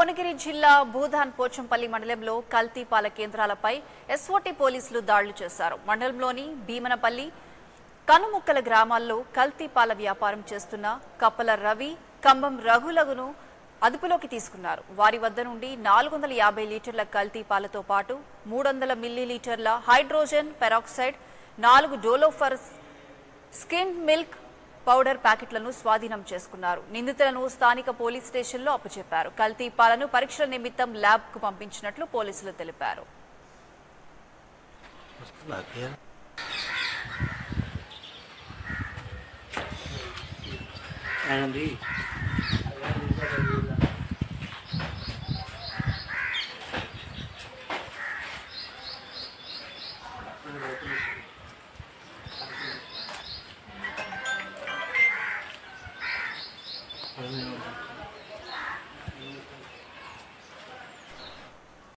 భువనగిరి జిల్లా భూధాన్ పోచంపల్లి మండలంలో కల్తీపాల కేంద్రాలపై ఎస్ఓటీ పోలీసులు దాడులు చేశారు. మండలంలోని భీమనపల్లి కనుముక్కల గ్రామాల్లో కల్తీపాల వ్యాపారం చేస్తున్న కప్పల రవి కంబం రఘులగును అదుపులోకి తీసుకున్నారు. వారి వద్ద నుండి నాలుగు వందల యాభై లీటర్ల కల్తీ పాలతో పాటు మూడు వందల మిల్లీలీటర్ల హైడ్రోజన్ పెరాక్సైడ్ నాలుగు డోలోఫర్ స్కిన్ మిల్క్ పౌడర్ ప్యాకెట్లను స్వాధీనం చేసుకున్నారు. నిందితులను స్థానిక పోలీస్ స్టేషన్లో అప్పచెప్పారు. కల్తీ పాలను పరీక్షల నిమిత్తం ల్యాబ్కు పంపించినట్లు పోలీసులు తెలిపారు. ఆయనది 我这没有